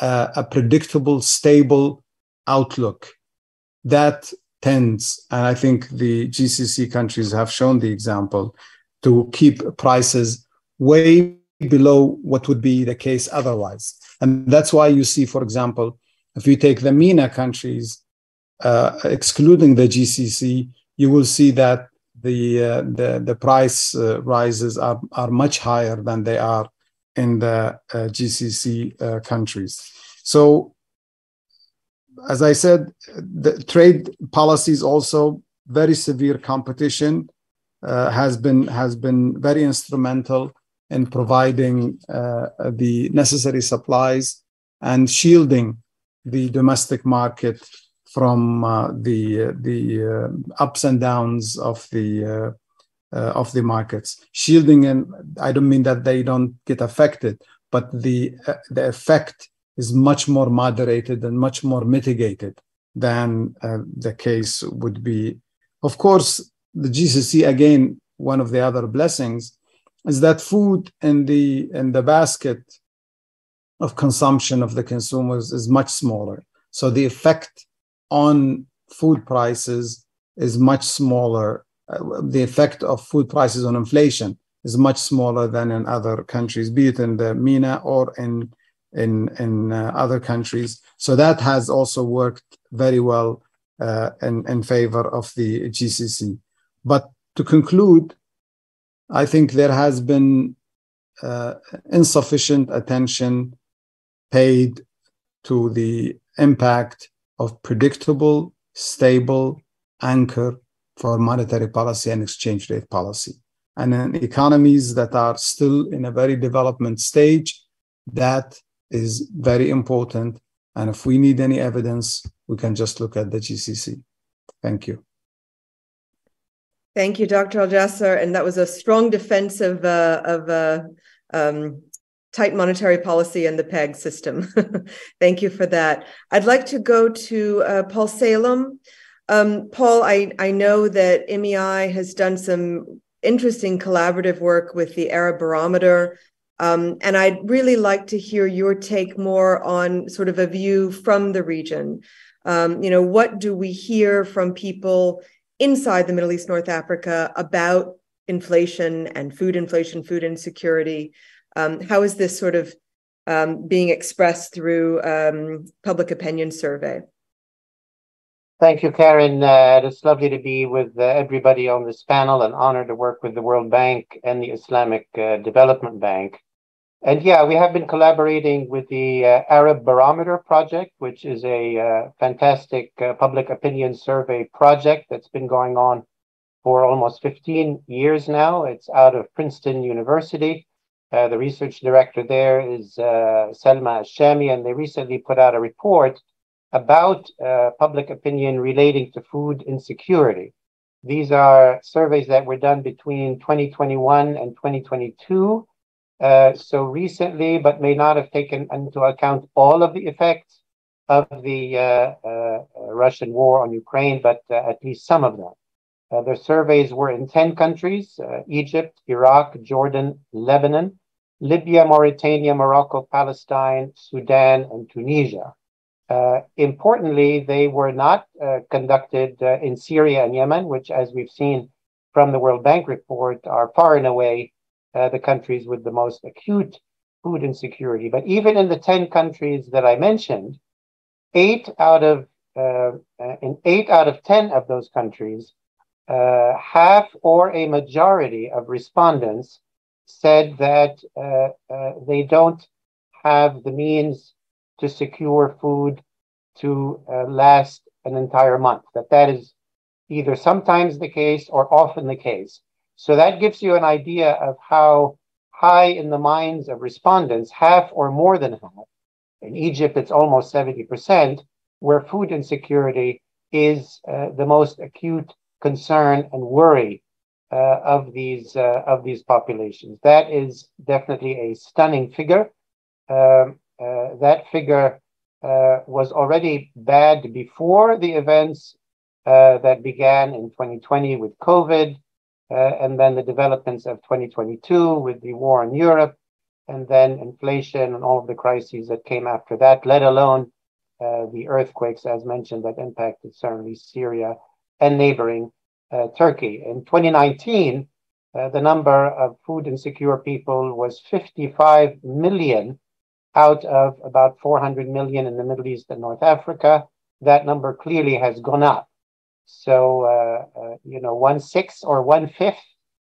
uh, a predictable, stable outlook. That tends, and I think the GCC countries have shown the example, to keep prices way below what would be the case otherwise. And that's why you see, for example, if you take the MENA countries, uh, excluding the GCC, you will see that the uh, the, the price uh, rises are, are much higher than they are in the uh, GCC uh, countries. So, as I said, the trade policies also very severe competition has been has been very instrumental in providing the necessary supplies and shielding the domestic market from uh, the the uh, ups and downs of the uh, of the markets. Shielding, and I don't mean that they don't get affected, but the the effect is much more moderated and much more mitigated than the case would be. Of course, the GCC again, one of the other blessings is that food in the in the basket of consumption of the consumers is much smaller. So the effect on food prices is much smaller. Uh, the effect of food prices on inflation is much smaller than in other countries, be it in the MENA or in in in uh, other countries. So that has also worked very well uh, in in favor of the GCC. But to conclude, I think there has been uh, insufficient attention paid to the impact of predictable, stable anchor for monetary policy and exchange rate policy. And in economies that are still in a very development stage, that is very important. And if we need any evidence, we can just look at the GCC. Thank you. Thank you, Dr. Al And that was a strong defense of, uh, of uh, um, tight monetary policy and the PEG system. Thank you for that. I'd like to go to uh, Paul Salem. Um, Paul, I, I know that MEI has done some interesting collaborative work with the Arab Barometer. Um, and I'd really like to hear your take more on sort of a view from the region. Um, you know, what do we hear from people inside the Middle East, North Africa about inflation and food inflation, food insecurity. Um, how is this sort of um, being expressed through um, public opinion survey? Thank you, Karen. Uh, it's lovely to be with uh, everybody on this panel and honored to work with the World Bank and the Islamic uh, Development Bank. And yeah, we have been collaborating with the uh, Arab Barometer Project, which is a uh, fantastic uh, public opinion survey project that's been going on for almost 15 years now. It's out of Princeton University. Uh, the research director there is uh, Selma Shami, and they recently put out a report about uh, public opinion relating to food insecurity. These are surveys that were done between 2021 and 2022 uh, so recently, but may not have taken into account all of the effects of the uh, Russian war on Ukraine, but at least some of them. Uh, the surveys were in 10 countries Egypt, Iraq, Jordan, Lebanon, Libya, Mauritania, Morocco, Palestine, Sudan, and Tunisia. importantly, they were not conducted in Syria and Yemen, which, as we've seen from the World Bank report, are far and away uh, the countries with the most acute food insecurity. But even in the 10 countries that I mentioned, eight out of uh, uh in eight out of 10 of those countries, uh, half or a majority of respondents said that uh, uh, they don't have the means to secure food to last an entire month. That that is either sometimes the case or often the case. So that gives you an idea of how high in the minds of respondents, half or more than half, in Egypt it's almost 70%, where food insecurity is uh, the most acute concern and worry uh, of these uh, of these populations. That is definitely a stunning figure. Um, uh, that figure uh, was already bad before the events uh, that began in 2020 with COVID uh, and then the developments of 2022 with the war in Europe. and then inflation and all of the crises that came after that, let alone the earthquakes, as mentioned, that impacted certainly Syria and neighboring uh, Turkey. In 2019, uh, the number of food insecure people was 55 million out of about 400 million in the Middle East and North Africa. That number clearly has gone up. So, uh, uh, you know, one sixth or one fifth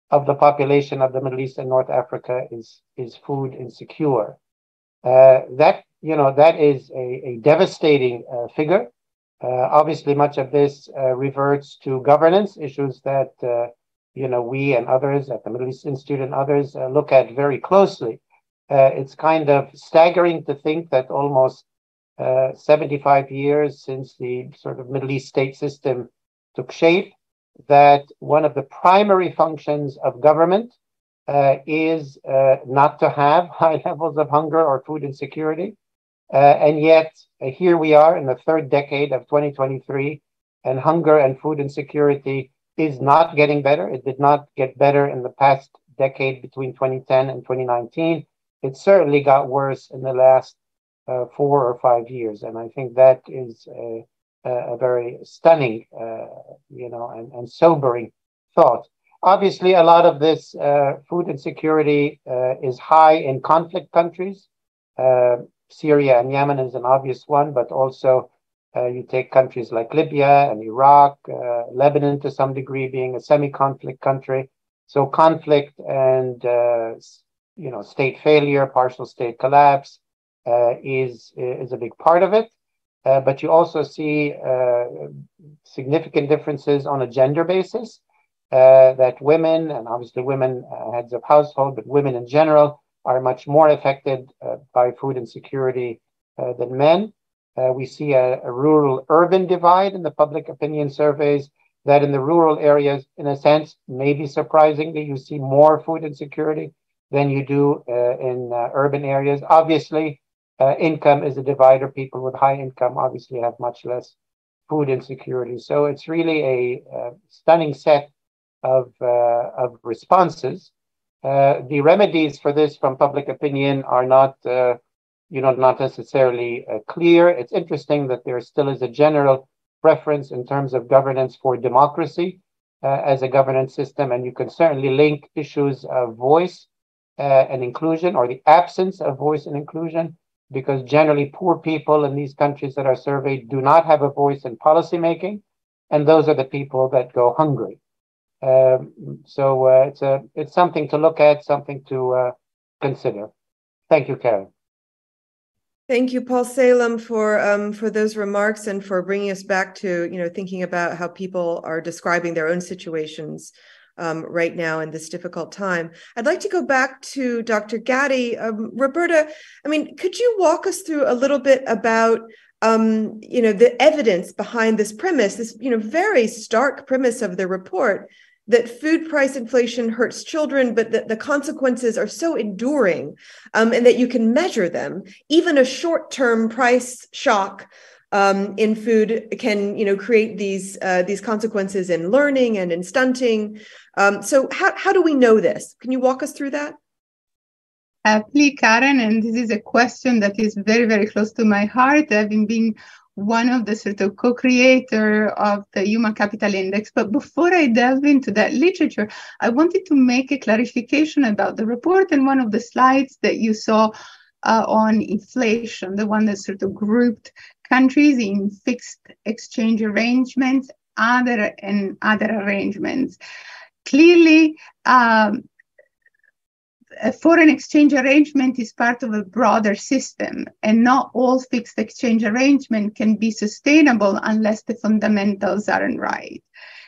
of the population of the Middle East and North Africa is is food insecure. Uh, that you know that is a, a devastating uh, figure. Uh, obviously, much of this uh, reverts to governance issues that uh, you know we and others at the Middle East Institute and others look at very closely. it's kind of staggering to think that almost 75 years since the sort of Middle East state system took shape, that one of the primary functions of government uh, is uh, not to have high levels of hunger or food insecurity. Uh, and yet, uh, here we are in the third decade of 2023, and hunger and food insecurity is not getting better. It did not get better in the past decade between 2010 and 2019. It certainly got worse in the last uh, four or five years. And I think that is a, a very stunning, uh, you know, and, and sobering thought. Obviously, a lot of this uh, food insecurity uh, is high in conflict countries. Uh, Syria and Yemen is an obvious one, but also uh, you take countries like Libya and Iraq, uh, Lebanon to some degree being a semi-conflict country. So conflict and you know state failure, partial state collapse is is a big part of it. Uh, but you also see uh, significant differences on a gender basis. Uh, that women, and obviously women uh, heads of household, but women in general, are much more affected uh, by food insecurity uh, than men. we see a, a rural urban divide in the public opinion surveys that in the rural areas, in a sense, maybe surprisingly, you see more food insecurity than you do in urban areas. Obviously, uh, income is a divider. People with high income obviously have much less food insecurity. So it's really a, a stunning set of, uh, of responses. Uh, the remedies for this from public opinion are not, uh, you know, not necessarily uh, clear. It's interesting that there still is a general preference in terms of governance for democracy as a governance system, and you can certainly link issues of voice and inclusion or the absence of voice and inclusion because generally poor people in these countries that are surveyed do not have a voice in policymaking, and those are the people that go hungry. Um, so uh, it's a it's something to look at, something to uh, consider. Thank you, Karen. Thank you, Paul Salem, for um, for those remarks and for bringing us back to you know thinking about how people are describing their own situations um, right now in this difficult time. I'd like to go back to Dr. Gatti. Um, Roberta, I mean, could you walk us through a little bit about um, you know the evidence behind this premise, this you know very stark premise of the report that food price inflation hurts children, but that the consequences are so enduring um, and that you can measure them. Even a short term price shock um, in food can you know create these uh, these consequences in learning and in stunting. Um, so how how do we know this? Can you walk us through that? Happily, Karen, and this is a question that is very very close to my heart, having been one of the sort of co-creator of the Human Capital Index. But before I delve into that literature, I wanted to make a clarification about the report and one of the slides that you saw uh, on inflation, the one that sort of grouped countries in fixed exchange arrangements, other and other arrangements. Clearly, um, a foreign exchange arrangement is part of a broader system, and not all fixed exchange arrangement can be sustainable unless the fundamentals aren't right.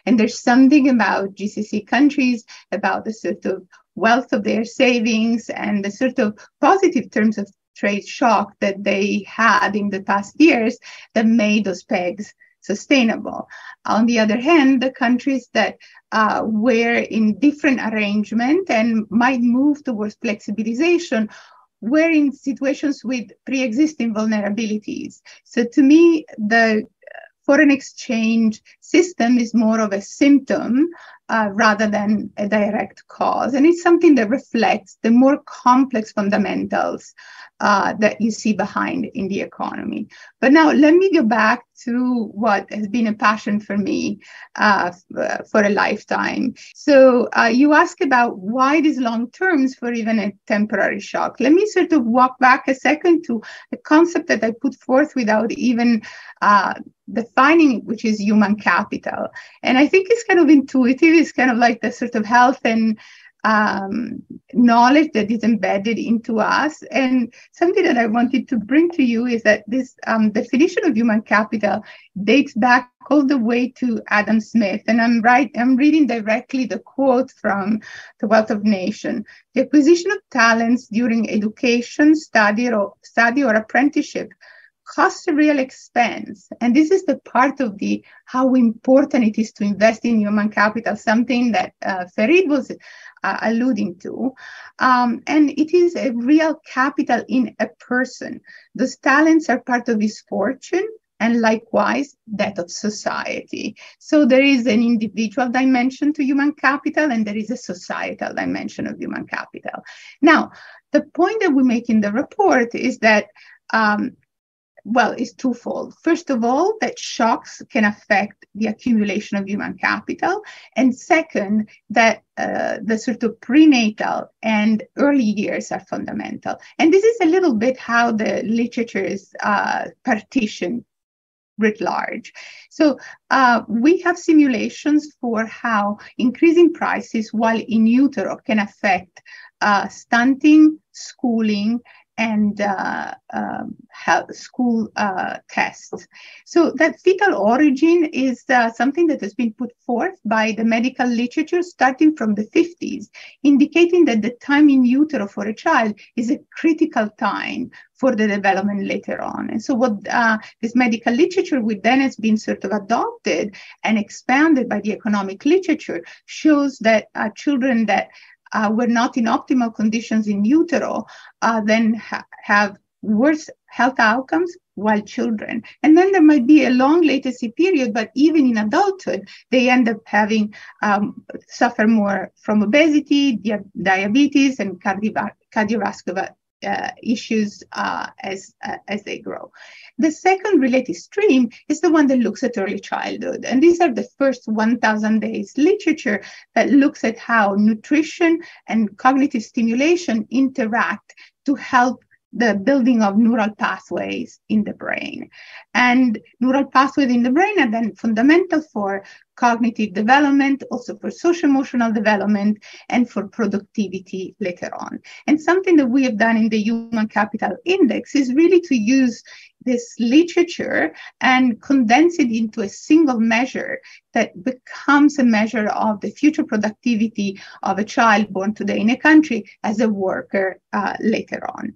And there's something about GCC countries, about the sort of wealth of their savings and the sort of positive terms of trade shock that they had in the past years that made those pegs sustainable. On the other hand, the countries that uh, were in different arrangement and might move towards flexibilization were in situations with pre-existing vulnerabilities. So to me, the foreign exchange system is more of a symptom uh, rather than a direct cause. And it's something that reflects the more complex fundamentals uh, that you see behind in the economy. But now let me go back to what has been a passion for me uh, f- for a lifetime. So uh, you ask about why these long terms for even a temporary shock. Let me sort of walk back a second to a concept that I put forth without even uh, defining it, which is human capital. And I think it's kind of intuitive. It's kind of like the sort of health and um, knowledge that is embedded into us. And something that I wanted to bring to you is that this um, definition of human capital dates back all the way to Adam Smith. And I'm right, I'm reading directly the quote from The Wealth of Nation. The acquisition of talents during education, study, or study or apprenticeship costs a real expense. And this is the part of the how important it is to invest in human capital, something that uh, Ferid was uh, alluding to. Um, and it is a real capital in a person. Those talents are part of his fortune and likewise that of society. So there is an individual dimension to human capital and there is a societal dimension of human capital. Now, the point that we make in the report is that um, well, it's twofold. First of all, that shocks can affect the accumulation of human capital. And second, that uh, the sort of prenatal and early years are fundamental. And this is a little bit how the literature is uh, partitioned writ large. So uh, we have simulations for how increasing prices while in utero can affect uh, stunting, schooling, and uh, um, school uh, tests. So that fetal origin is uh, something that has been put forth by the medical literature starting from the 50s, indicating that the time in utero for a child is a critical time for the development later on. And so what uh, this medical literature, which then has been sort of adopted and expanded by the economic literature, shows that uh, children that uh, were not in optimal conditions in utero, uh, then ha- have worse health outcomes while children. And then there might be a long latency period, but even in adulthood, they end up having um, suffer more from obesity, di- diabetes, and cardio- cardiovascular uh, issues uh, as uh, as they grow. The second related stream is the one that looks at early childhood, and these are the first 1,000 days literature that looks at how nutrition and cognitive stimulation interact to help the building of neural pathways in the brain. And neural pathways in the brain are then fundamental for cognitive development, also for social emotional development, and for productivity later on. And something that we have done in the Human Capital Index is really to use this literature and condense it into a single measure that becomes a measure of the future productivity of a child born today in a country as a worker uh, later on.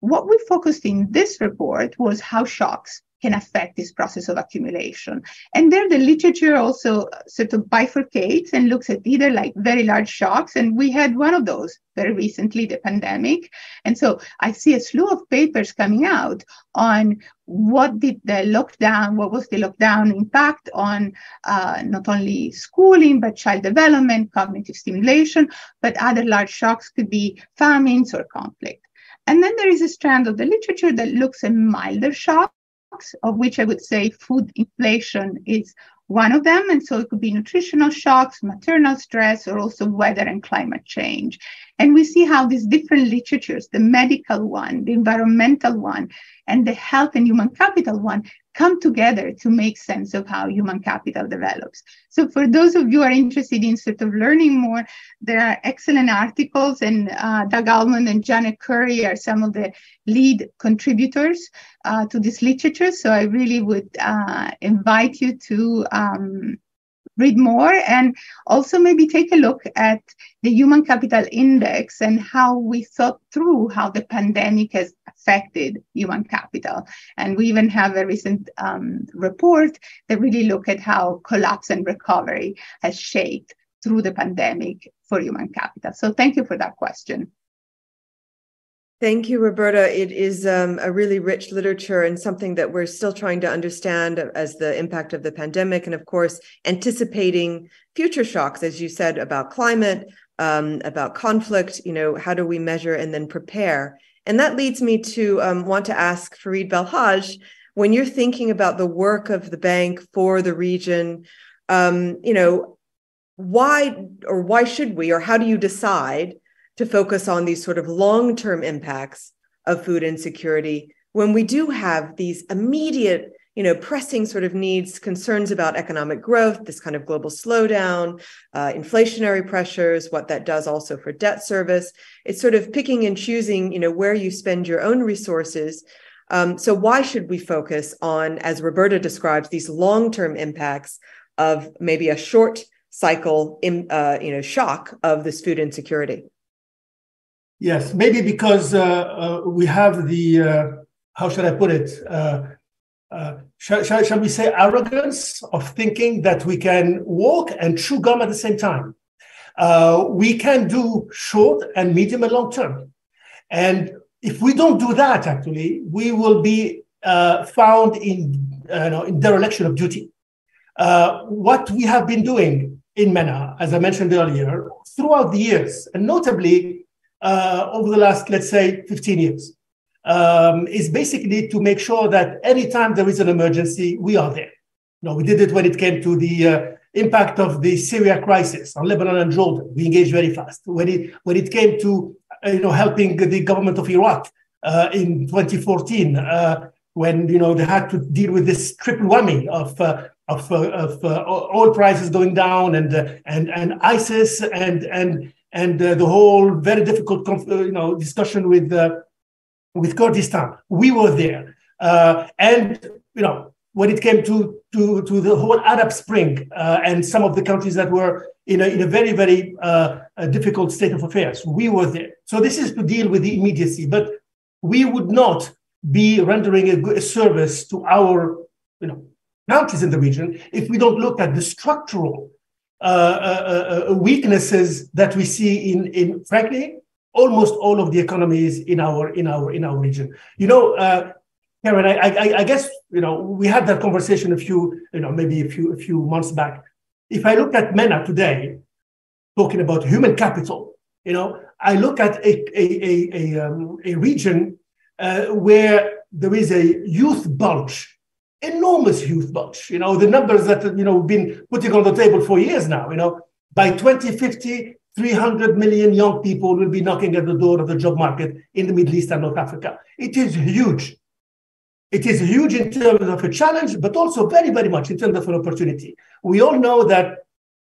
What we focused in this report was how shocks can affect this process of accumulation. And there, the literature also sort of bifurcates and looks at either like very large shocks. And we had one of those very recently, the pandemic. And so I see a slew of papers coming out on what did the lockdown, what was the lockdown impact on uh, not only schooling, but child development, cognitive stimulation, but other large shocks could be famines or conflict. And then there is a strand of the literature that looks at milder shocks, of which I would say food inflation is one of them. And so it could be nutritional shocks, maternal stress, or also weather and climate change. And we see how these different literatures, the medical one, the environmental one, and the health and human capital one, come together to make sense of how human capital develops. So for those of you who are interested in sort of learning more, there are excellent articles and uh, Doug Almond and Janet Currie are some of the lead contributors uh, to this literature. So I really would uh, invite you to um, read more and also maybe take a look at the human capital index and how we thought through how the pandemic has affected human capital. And we even have a recent um, report that really look at how collapse and recovery has shaped through the pandemic for human capital. So thank you for that question Thank you, Roberta. It is um, a really rich literature and something that we're still trying to understand as the impact of the pandemic, and of course, anticipating future shocks, as you said, about climate, um, about conflict. You know, how do we measure and then prepare? And that leads me to um, want to ask Ferid Belhaj, when you're thinking about the work of the bank for the region, um, you know, why or why should we, or how do you decide? To focus on these sort of long term impacts of food insecurity when we do have these immediate you know pressing sort of needs concerns about economic growth this kind of global slowdown uh, inflationary pressures what that does also for debt service. It's sort of picking and choosing you know where you spend your own resources. Um, so why should we focus on as roberta describes these long-term impacts of maybe a short cycle in, uh, you know shock of this food insecurity Yes, maybe because uh, uh, we have the, uh, how should I put it? Uh, uh, shall, shall, shall, we say arrogance of thinking that we can walk and chew gum at the same time? Uh, we can do short and medium and long term. And if we don't do that, actually, we will be found in, you know, in dereliction of duty. what we have been doing in MENA, as I mentioned earlier, throughout the years, and notably uh, over the last, let's say, 15 years, um, is basically to make sure that anytime there is an emergency, we are there. You know, we did it when it came to the uh, impact of the Syria crisis on Lebanon and Jordan. We engaged very fast. When it when it came to uh, you know helping the government of Iraq uh, in 2014, uh, when you know they had to deal with this triple whammy of uh, of, of oil prices going down and and and ISIS and and and uh, the whole very difficult uh, you know discussion with uh, with Kurdistan. We were there, uh, and you know when it came to to to the whole Arab Spring and some of the countries that were in a in a very very uh, difficult state of affairs, we were there. So this is to deal with the immediacy, but we would not be rendering a, good, service to our you know countries in the region if we don't look at the structural uh, uh, uh, weaknesses that we see in, in frankly, almost all of the economies in our in our in our region. You know, uh, Karen, I, I, I guess you know we had that conversation a few you know maybe a few a few months back. If I look at MENA today, talking about human capital, you know, I look at a a a, a, um, a region uh, where there is a youth bulge enormous youth bulge. You know, the numbers that, you know, we've been putting on the table for years now, you know, by 2050, 300 million young people will be knocking at the door of the job market in the Middle East and North Africa. It is huge. It is huge in terms of a challenge, but also very, very much in terms of an opportunity. We all know that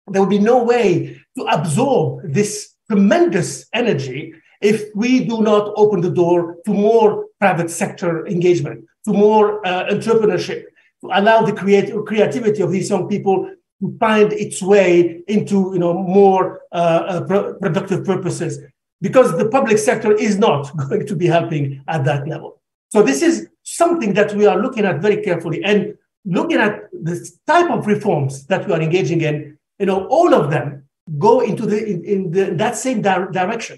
there will be no way to absorb this tremendous energy if we do not open the door to more private sector engagement, to more uh, entrepreneurship, to allow the creat- creativity of these young people to find its way into you know more uh, uh, pro- productive purposes. Because the public sector is not going to be helping at that level. So this is something that we are looking at very carefully and looking at the type of reforms that we are engaging in you know all of them go into the in, in the, that same di- direction.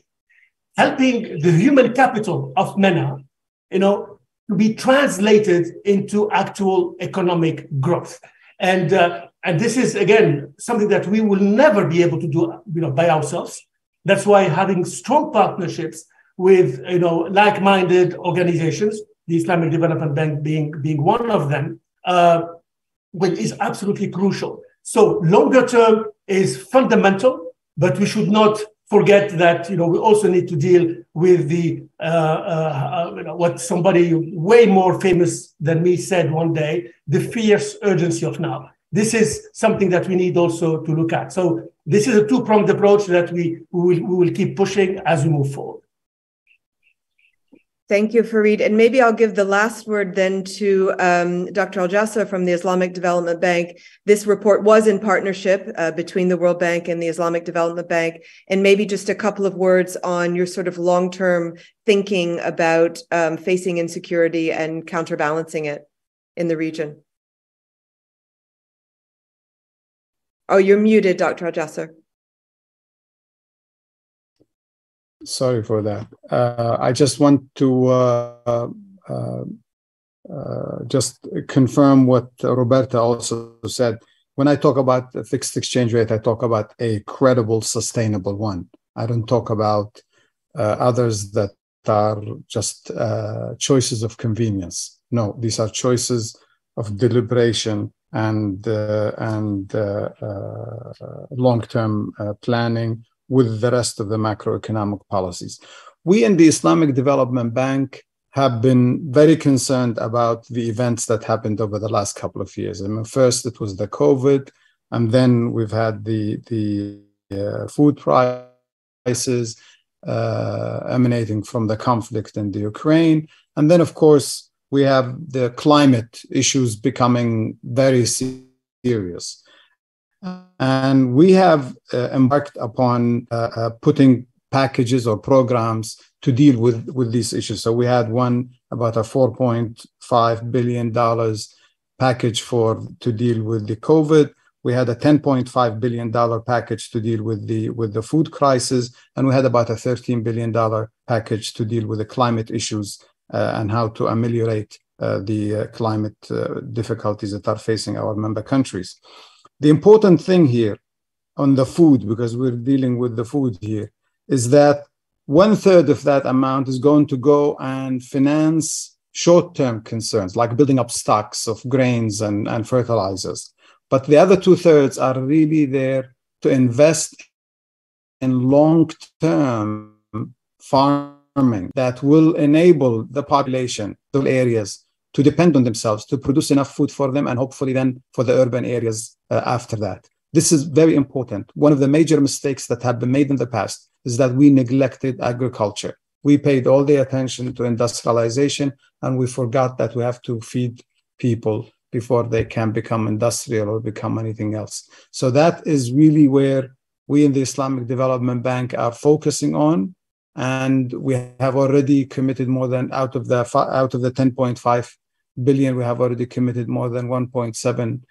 Helping the human capital of MENA you know to be translated into actual economic growth. And, uh, and this is, again, something that we will never be able to do you know, by ourselves. That's why having strong partnerships with you know, like-minded organizations, the Islamic Development Bank being, being one of them, uh, is absolutely crucial. So longer term is fundamental, but we should not forget that you know we also need to deal with the uh, uh, you know, what somebody way more famous than me said one day the fierce urgency of now. This is something that we need also to look at. So this is a two-pronged approach that we, we, will, we will keep pushing as we move forward Thank you, Ferid. And maybe I'll give the last word then to um, Dr. Al Jasser from the Islamic Development Bank. This report was in partnership uh, between the World Bank and the Islamic Development Bank. And maybe just a couple of words on your sort of long term thinking about um, facing insecurity and counterbalancing it in the region. Oh, you're muted, Dr. Al Jasser. Sorry for that. Uh, I just want to uh, uh, uh, just confirm what Roberta also said. When I talk about the fixed exchange rate, I talk about a credible, sustainable one. I don't talk about uh, others that are just uh, choices of convenience. No, these are choices of deliberation and and long-term planning with the rest of the macroeconomic policies. We in the Islamic Development Bank have been very concerned about the events that happened over the last couple of years. I mean, first it was the COVID, and then we've had the the uh, food prices uh, emanating from the conflict in the Ukraine, and then of course we have the climate issues becoming very serious. And we have uh, embarked upon uh, uh, putting packages or programs to deal with, with these issues. So we had one about a $4.5 billion package for to deal with the COVID. We had a $10.5 billion package to deal with the with the food crisis, and we had about a $13 billion package to deal with the climate issues uh, and how to ameliorate uh, the uh, climate difficulties that are facing our member countries. The important thing here on the food, because we're dealing with the food here, is that one third of that amount is going to go and finance short term concerns like building up stocks of grains and, and fertilizers. But the other two thirds are really there to invest in long term farming that will enable the population, the areas, to depend on themselves to produce enough food for them and hopefully then for the urban areas uh, after that. This is very important. One of the major mistakes that have been made in the past is that we neglected agriculture. We paid all the attention to industrialization and we forgot that we have to feed people before they can become industrial or become anything else. So that is really where we in the Islamic Development Bank are focusing on and we have already committed more than out of the out of the 10.5 billion. We have already committed more than 1.7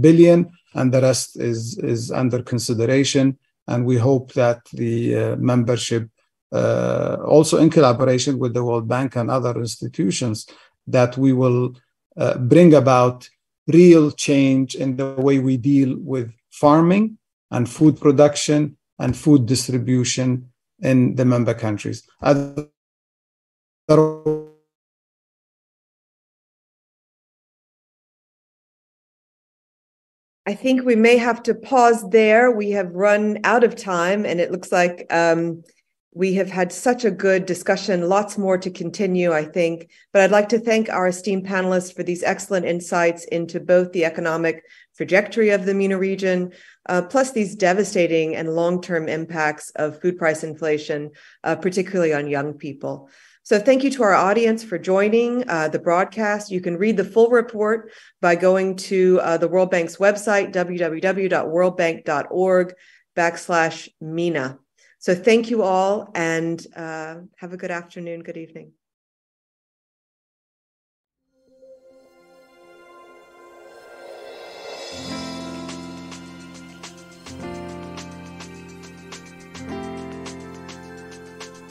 billion, and the rest is, is under consideration. And we hope that the uh, membership, uh, also in collaboration with the World Bank and other institutions, that we will uh, bring about real change in the way we deal with farming and food production and food distribution in the member countries. I think we may have to pause there. We have run out of time, and it looks like um, we have had such a good discussion. Lots more to continue, I think. But I'd like to thank our esteemed panelists for these excellent insights into both the economic trajectory of the MENA region, uh, plus these devastating and long term impacts of food price inflation, uh, particularly on young people. So thank you to our audience for joining uh, the broadcast. You can read the full report by going to uh, the World Bank's website, www.worldbank.org backslash MENA. So thank you all and uh, have a good afternoon, good evening.